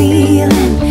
feeling.